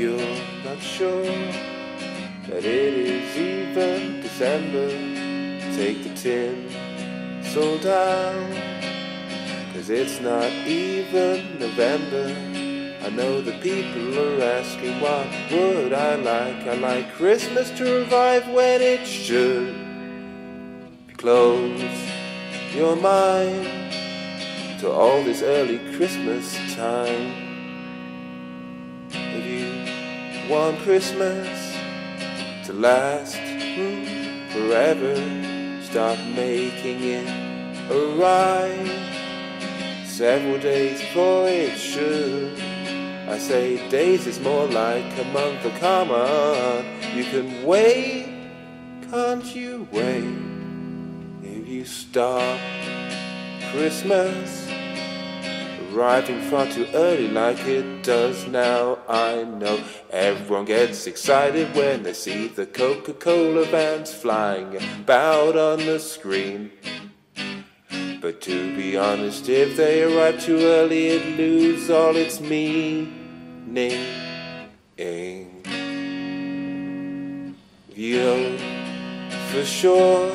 you're not sure that it is even December, take the tin so down. Cause it's not even November. I know the people are asking what would I like. I like Christmas to revive when it should. Close your mind to all this early Christmas time. You want Christmas to last mm, forever, start making it arrive several days before it should. I say days is more like a month, come on, you can wait, can't you wait? If you stop Christmas arriving far too early like it does now, I know everyone gets excited when they see the Coca-Cola vans flying about on the screen. But to be honest, if they arrive too early, it loses all its meaning. You know for sure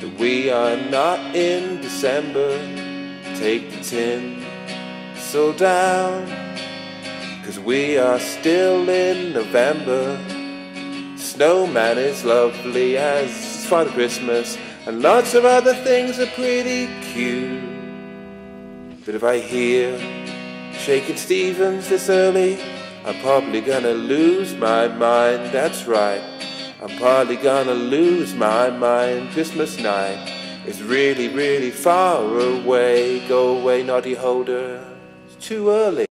that we are not in December. Take the tin so down, cause we are still in November. Snowman is lovely as Father Christmas, and lots of other things are pretty cute. But if I hear Shakin' Stevens this early, I'm probably gonna lose my mind. That's right, I'm probably gonna lose my mind. Christmas night is really, really far away. Go away, naughty holder. It's too early.